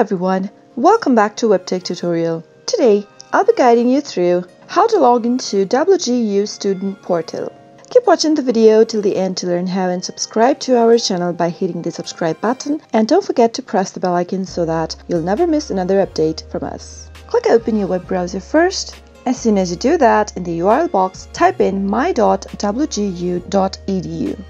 Hello everyone, welcome back to WebTech tutorial. Today, I'll be guiding you through how to log into WGU Student Portal. Keep watching the video till the end to learn how and subscribe to our channel by hitting the subscribe button and don't forget to press the bell icon so that you'll never miss another update from us. Click open your web browser first as soon as you do that, in the URL box, type in my.wgu.edu.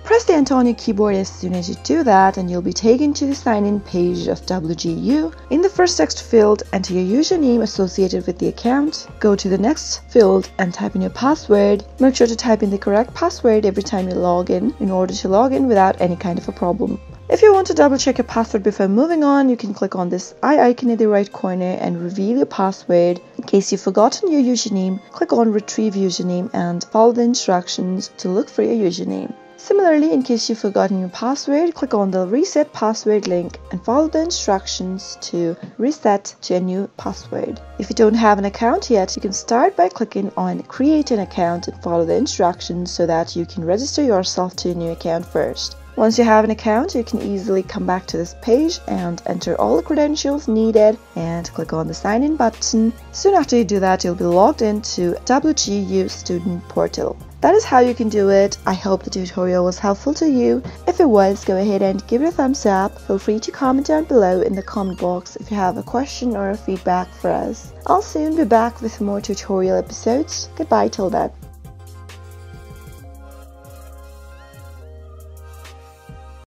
Press the your keyboard as soon as you do that and you'll be taken to the sign-in page of WGU. In the first text field, enter your username associated with the account. Go to the next field and type in your password. Make sure to type in the correct password every time you log in in order to log in without any kind of a problem. If you want to double check your password before moving on, you can click on this eye icon in the right corner and reveal your password. In case you've forgotten your username, click on retrieve username and follow the instructions to look for your username. Similarly, in case you've forgotten your password, click on the reset password link and follow the instructions to reset to a new password. If you don't have an account yet, you can start by clicking on create an account and follow the instructions so that you can register yourself to a new account first. Once you have an account, you can easily come back to this page and enter all the credentials needed and click on the sign in button. Soon after you do that, you'll be logged into WGU Student Portal. That is how you can do it. I hope the tutorial was helpful to you. If it was, go ahead and give it a thumbs up. Feel free to comment down below in the comment box if you have a question or a feedback for us. I'll soon be back with more tutorial episodes. Goodbye till then.